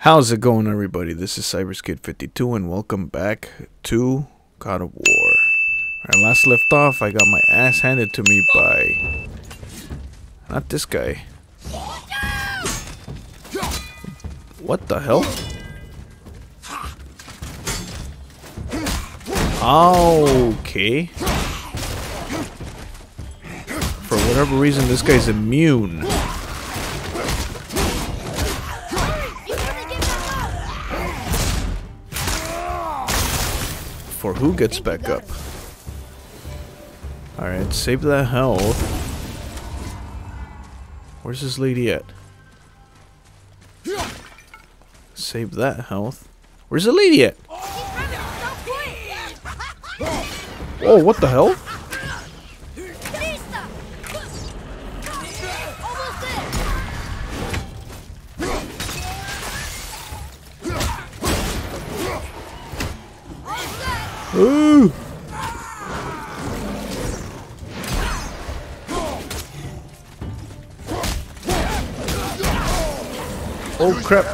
How's it going, everybody? This is CyberSkid52, and welcome back to God of War. Alright, last left off, I got my ass handed to me by. Not this guy. What the hell? Okay. For whatever reason, this guy's immune. For who gets back up? Alright, save that health. Where's this lady at? Save that health. Where's the lady at? Oh, what the hell? Crap.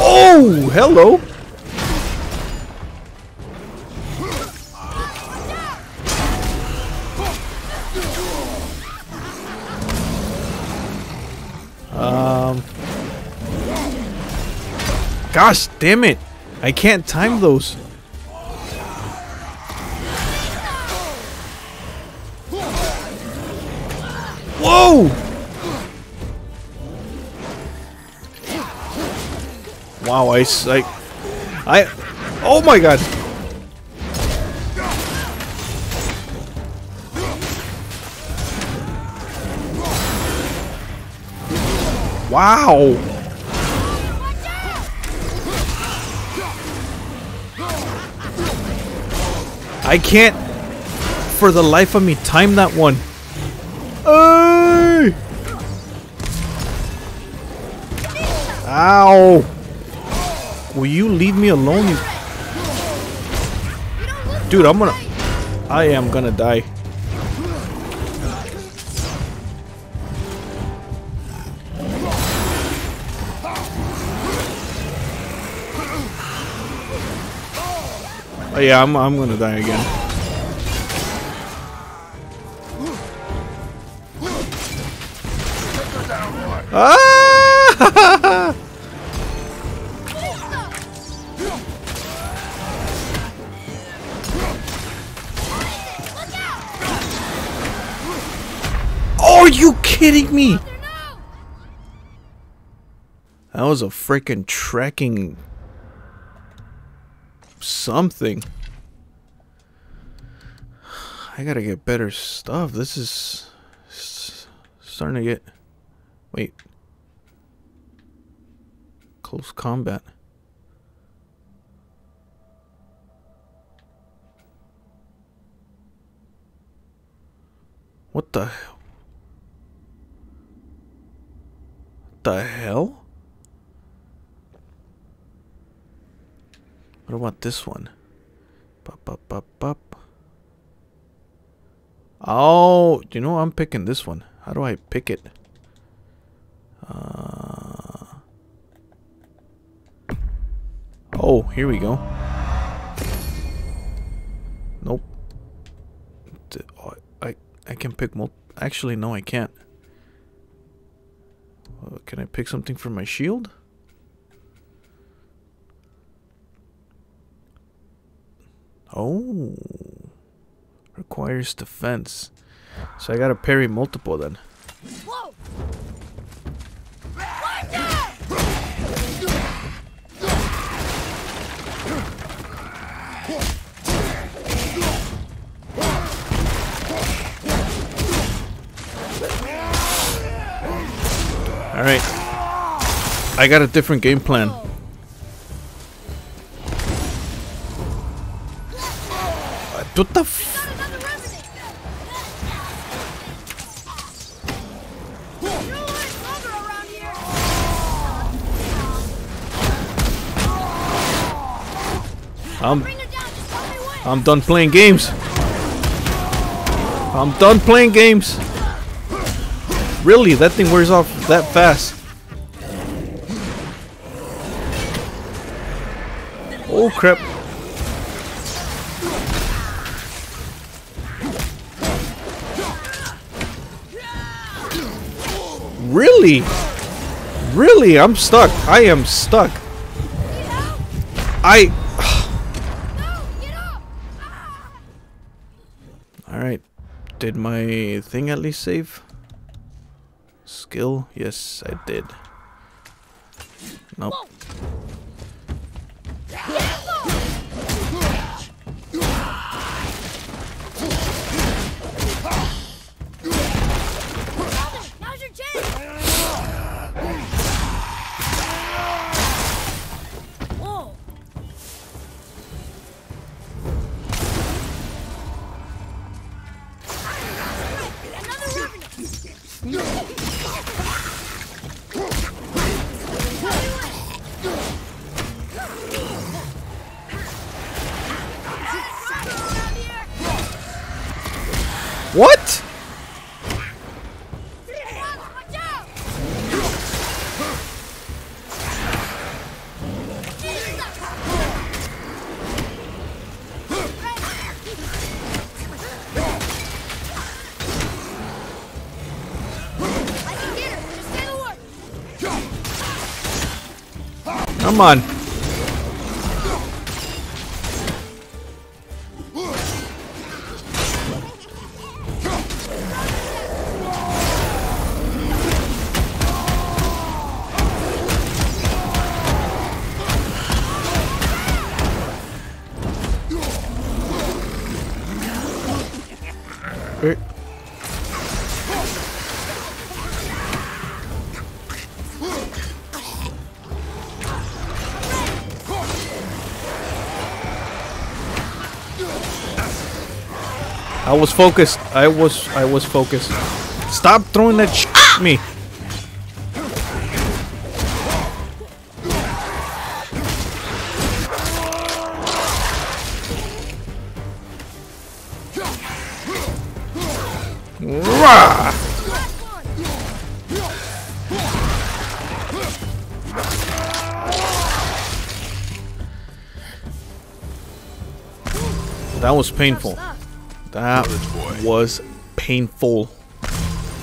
Oh, hello. Um Gosh damn it! I can't time those. Wow, I like, I, oh my god! Wow! I can't, for the life of me, time that one. Ow! Will you leave me alone, you... Dude, I'm gonna... I am gonna die. Oh yeah, I'm, I'm gonna die again. Ah! kidding me? That was a freaking tracking something. I gotta get better stuff. This is starting to get. Wait. Close combat. What the the hell? What about this one? Bup, bup, bup, bup. Oh, you know, I'm picking this one. How do I pick it? Uh, oh, here we go. Nope. Oh, I I can pick mul. Actually, no, I can't. Can I pick something for my shield? Oh. Requires defense. So I gotta parry multiple then. Whoa. I got a different game plan. What the I'm I'm done playing games. I'm done playing games. Really? That thing wears off that fast? Oh crap. Really? Really? I'm stuck. I am stuck. I... Alright. Did my thing at least save? Skill? Yes, I did. Nope. What? Come on. I was focused. I was I was focused. Stop throwing that sh at me. That was painful. Stuff. That was painful.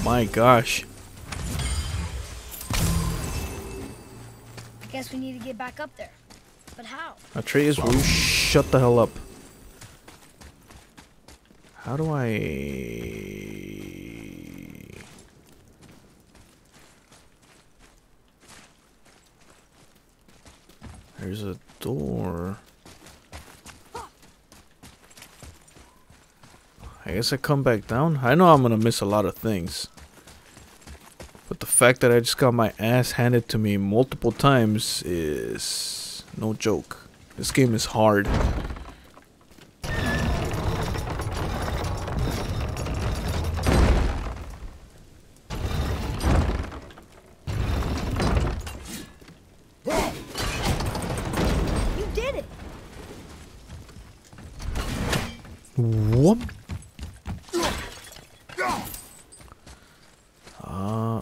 My gosh. I guess we need to get back up there. But how? Atreus, will you shut the hell up? How do I... There's a door. I guess I come back down. I know I'm gonna miss a lot of things. But the fact that I just got my ass handed to me multiple times is no joke. This game is hard.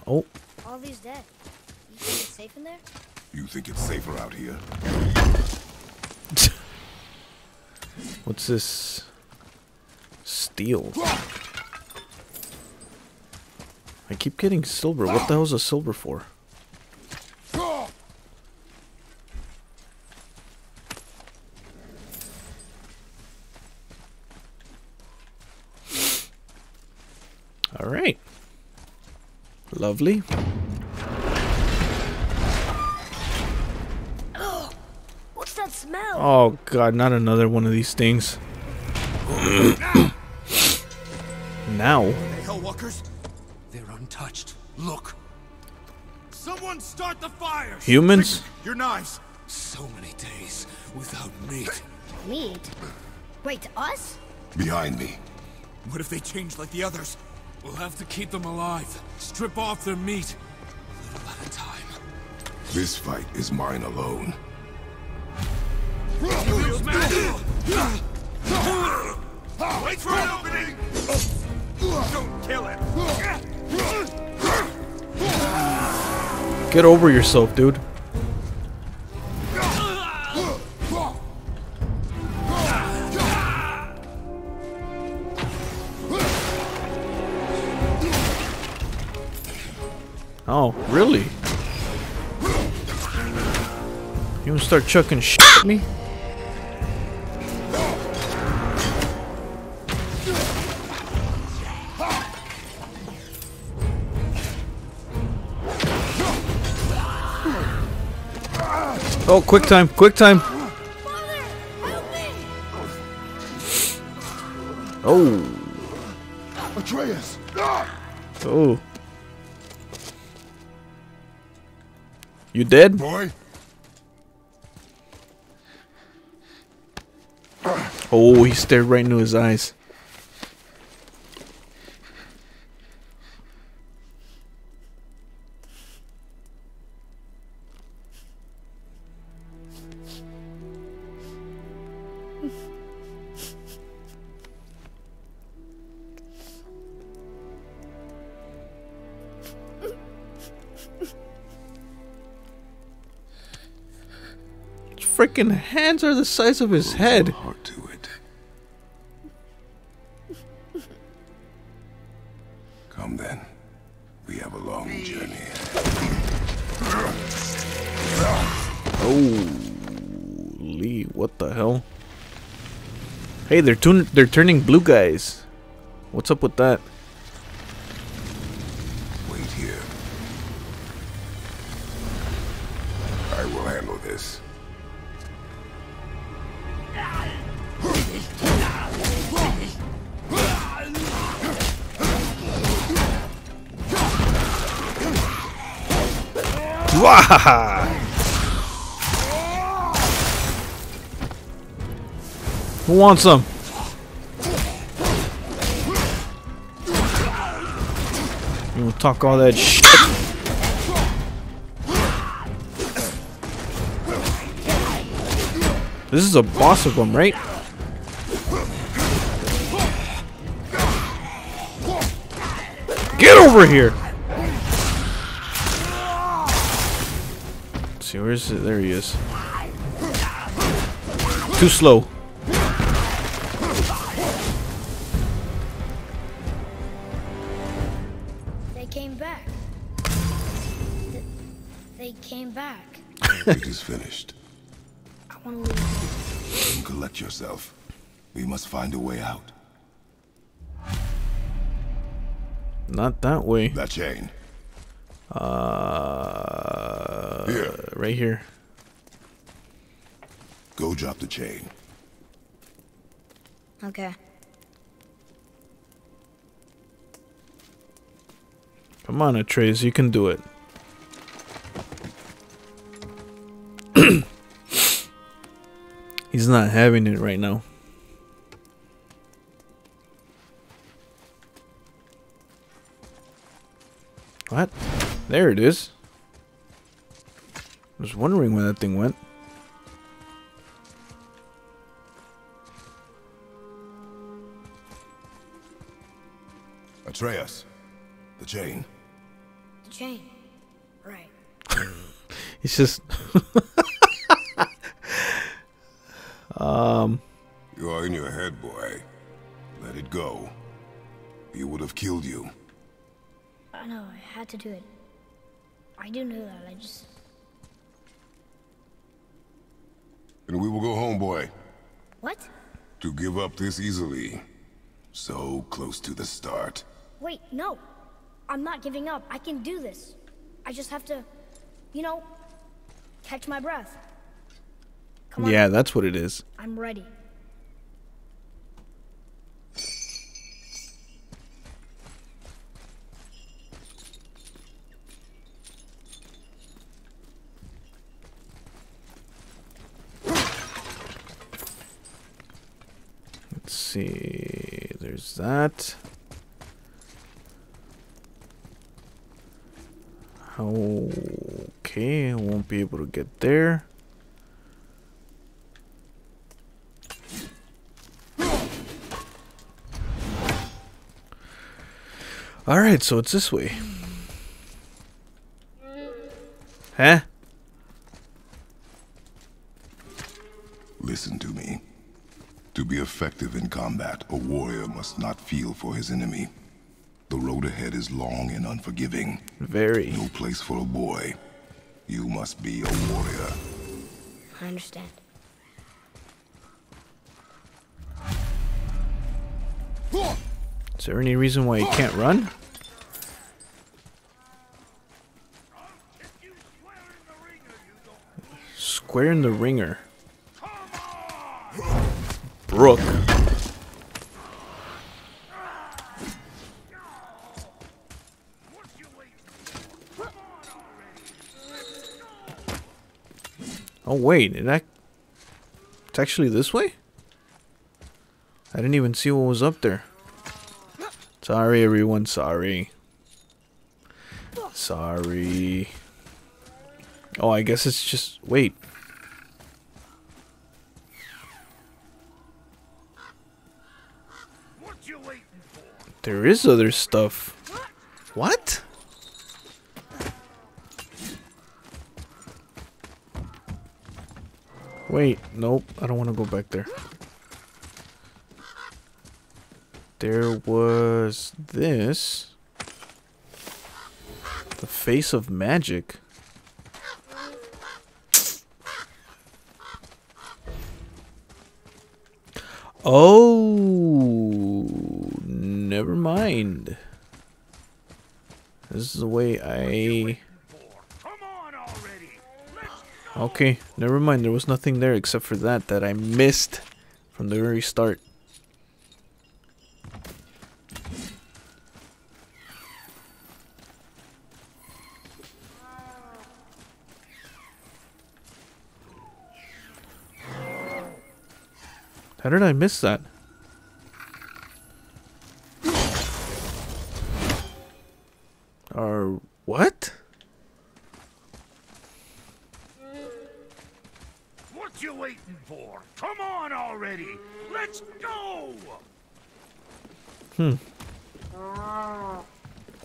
Oh. All these dead. You think it's safe in there? You think it's safer out here? What's this? Steel. I keep getting silver. What the hell is a silver for? All right. Lovely. What's that smell? Oh god, not another one of these things. now. The Hellwalkers? They're untouched. Look. Someone start the fires! Humans? Your knives! So many days without meat. Meat? Wait, us? Behind me. What if they change like the others? We'll have to keep them alive. Strip off their meat. A Little at a time. This fight is mine alone. Wait for an opening! Don't kill it! Get over yourself, dude. Start chucking shit at me? Oh, quick time, quick time. Father, help me! Oh, Atreus! oh. You dead? Boy? Oh, he stared right into his eyes. His freaking hands are the size of his oh, head. Heart to Hey, they're tun- they're turning blue guys. What's up with that? Wait here. I will handle this. Wahaha! Wants some? You wanna talk all that shit? This is a boss of them, right? Get over here! Let's see, where's it? There he is. Too slow. Finished. I want to leave. Then collect yourself. We must find a way out. Not that way. That chain. Uh, Here. right here. Go drop the chain. Okay. Come on, Atreus, you can do it. He's not having it right now. What? There it is. I was wondering where that thing went. Atreus. The chain. The chain. Right. He's just have killed you. I know, I had to do it. I do know that, I just... And we will go home, boy. What? To give up this easily. So close to the start. Wait, no. I'm not giving up. I can do this. I just have to, you know, catch my breath. Come on. Yeah, that's what it is. I'm ready. Let's see. There's that. Okay, I won't be able to get there. Alright, so it's this way. Huh? Listen to me. To be effective in combat, a warrior must not feel for his enemy. The road ahead is long and unforgiving. Very. No place for a boy. You must be a warrior. I understand. Is there any reason why he can't run? Square in the ringer. Brooke. Oh wait, it ac- it's actually this way? I didn't even see what was up there. Sorry everyone, sorry. Sorry. Oh, I guess it's just wait. There is other stuff. What? Wait, nope, I don't want to go back there. There was this. The face of magic. Oh, never mind. This is the way I. Okay, never mind. There was nothing there except for that that I missed from the very start. How did I miss that?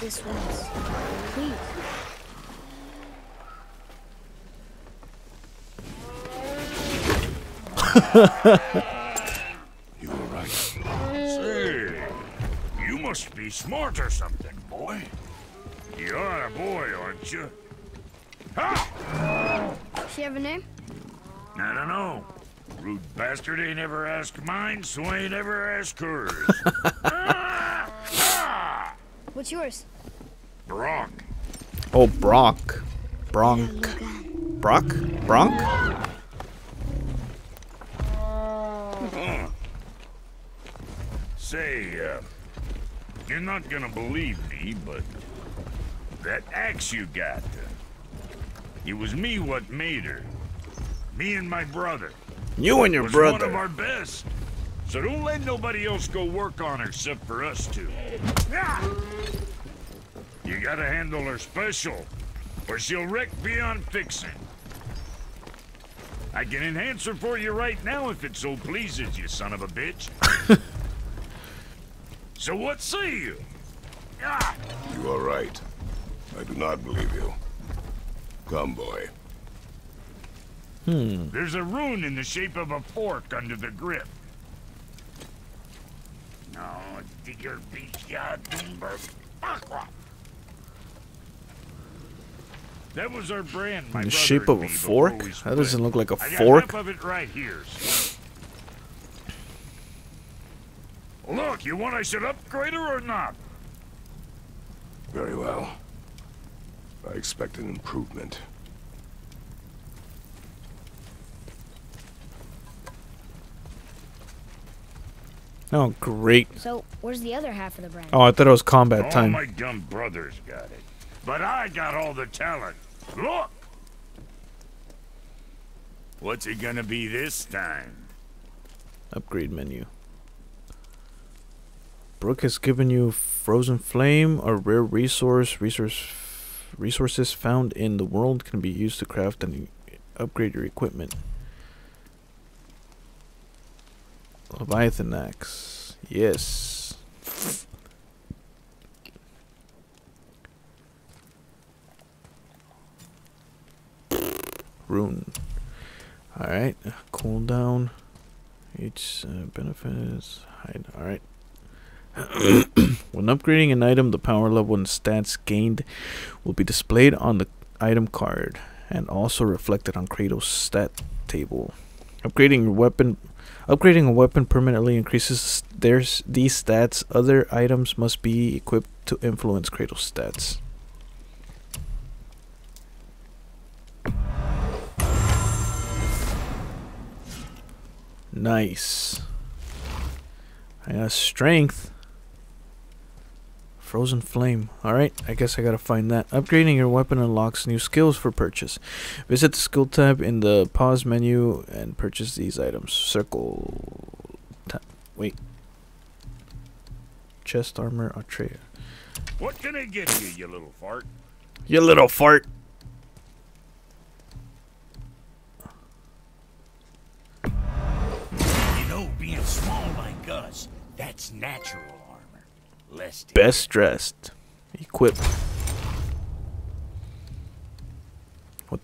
this once. Please. You were right. Say, you must be smart or something, boy. You are a boy, aren't you? Ha! She have a name? I don't know. Rude bastard ain't ever asked mine, so I ain't ever asked hers. Ah! What's yours? Brok. Oh, Brok. Bronk. Brok? Bronk? Say, uh, you're not gonna believe me, but that axe you got, uh, it was me what made her. Me and my brother. You and your brother was one of our best. So don't let nobody else go work on her except for us two. You gotta handle her special, or she'll wreck beyond fixing. I can enhance her for you right now if it so pleases you, son of a bitch. so what say you? You are right. I do not believe you. Come, boy. Hmm. There's a rune in the shape of a fork under the grip. No, digger beach That was our brand, my In the shape of a fork? That split. doesn't look like a I got fork. half of it right here. Look, you want I should upgrade her or not? Very well. I expect an improvement. Oh, great. So, where's the other half of the brand? Oh, I thought it was combat All time. my dumb brothers got it. But I got all the talent. Look! What's it gonna be this time? Upgrade menu. Brok has given you Frozen Flame, a rare resource. Resource resources found in the world can be used to craft and upgrade your equipment. Leviathan axe. Yes. Rune. Alright. Cooldown. Each uh, benefits. Hide. Alright. when upgrading an item, the power level and stats gained will be displayed on the item card and also reflected on Kratos' stat table. Upgrading your weapon upgrading a weapon permanently increases these stats. Other items must be equipped to influence Kratos' stats. Nice. I got strength. Frozen Flame. Alright, I guess I gotta find that. Upgrading your weapon unlocks new skills for purchase. Visit the skill tab in the pause menu and purchase these items. Circle. Wait. Chest armor, Atreya. What can I get you, you little fart? You little fart. You know, being small like us, that's natural Best dressed. Equip. What?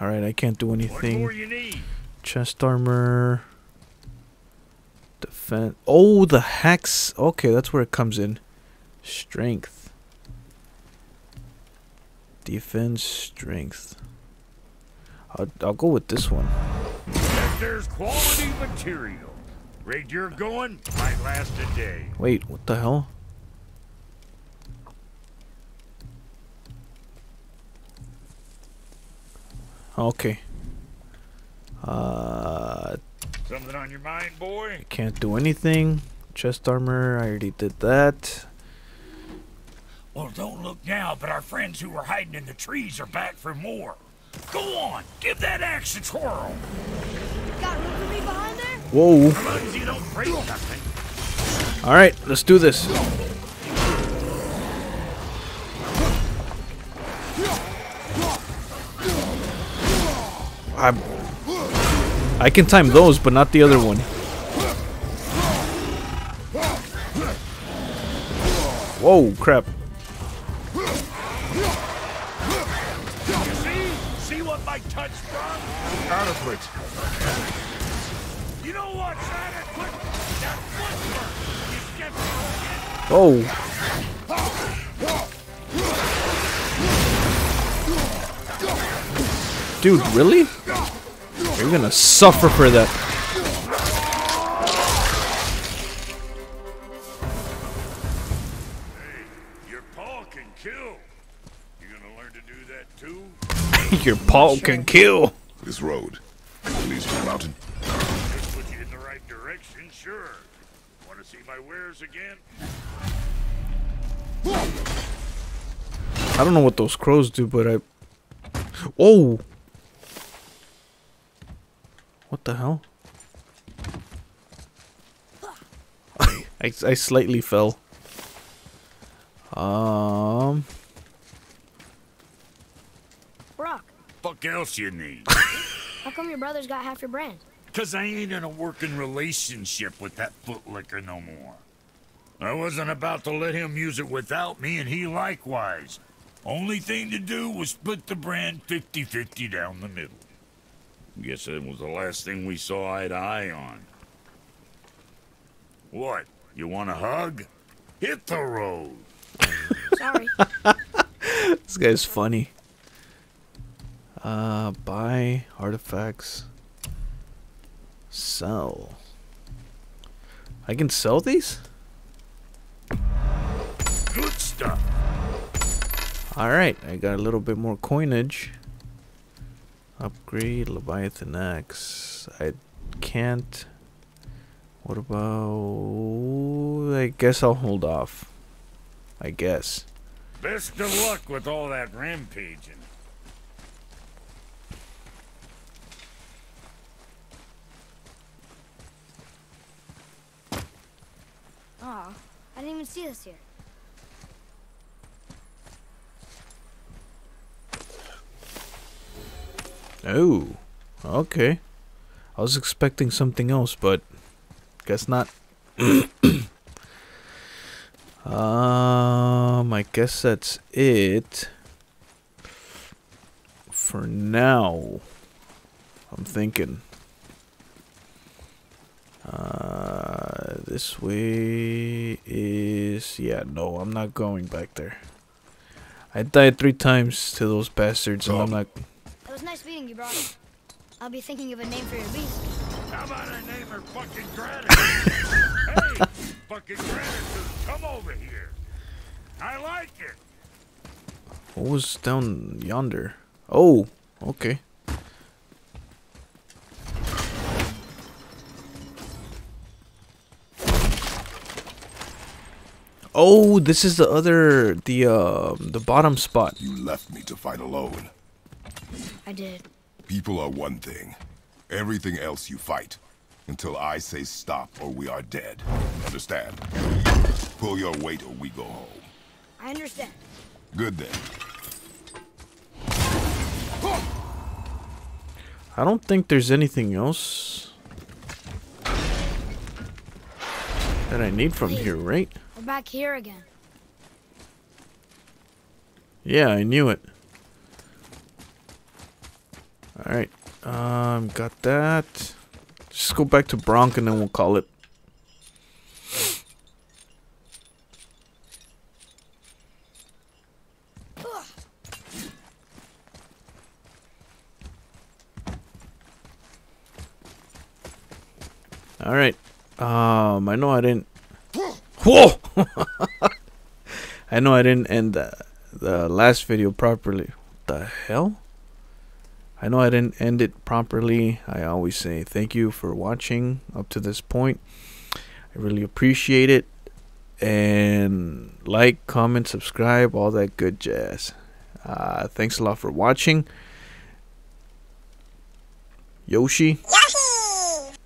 Alright, I can't do What anything. more you need? Chest armor. Defense. Oh, the hacks. Okay, that's where it comes in. Strength. Defense, strength. I'll, I'll go with this one. There's quality material. Rate you're going might last a day. Wait, what the hell? Okay. Uh, Something on your mind, boy? can't do anything. Chest armor, I already did that. Well, don't look now, but our friends who were hiding in the trees are back for more. Go on, give that axe a twirl. Got room for me behind there? Whoa. Alright, let's do this. I, I can time those, but not the other one. Whoa, crap. See? See what my touch brought? Out of it. Oh. Dude, really? You're gonna suffer for that. Your paw can kill. You gonna learn to do that too? Your paw can kill. This road. Leads to the mountain. Just put you in the right direction, sure. Wanna see my wares again? I don't know what those crows do, but I. Oh! What the hell? I, I slightly fell. Um. Brok, Fuck else you need? how come your brother's got half your brand? Cause I ain't in a working relationship with that footlicker no more. I wasn't about to let him use it without me, and he likewise. Only thing to do was split the brand 50-50 down the middle. Guess that was the last thing we saw eye to eye on. What? You want a hug? Hit the road. Sorry. This guy's funny. Uh, buy artifacts. Sell. I can sell these? Good stuff. Alright, I got a little bit more coinage. Upgrade Leviathan Axe. I can't. What about... I guess I'll hold off. I guess. Best of luck with all that rampaging. Aw, I didn't even see this here. Oh, okay. I was expecting something else, but guess not. um, I guess that's it for now. I'm thinking. Uh, this way is yeah. No, I'm not going back there. I died three times to those bastards, and I'm not. It was nice meeting you, bro. I'll be thinking of a name for your beast. How about I name her fucking gratitude? hey, fucking gratitude, come over here. I like it. What was down yonder? Oh, okay. Oh, this is the other, the uh, the bottom spot. You left me to fight alone. I did. People are one thing. Everything else you fight. Until I say stop or we are dead. Understand? Pull your weight or we go home. I understand. Good then. I don't think there's anything else that I need from here, right? We're back here again. Yeah, I knew it. Alright. Um, got that. Just go back to Bronk and then we'll call it. Alright. Um, I know I didn't... Whoa! I know I didn't end the, the last video properly. What the hell? I know I didn't end it properly. I always say thank you for watching up to this point. I really appreciate it. And like, comment, subscribe, all that good jazz. Uh, thanks a lot for watching. Yoshi.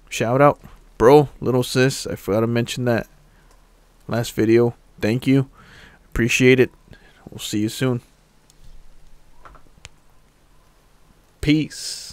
Shout out. Bro, little sis. I forgot to mention that last video. Thank you. Appreciate it. We'll see you soon. Peace.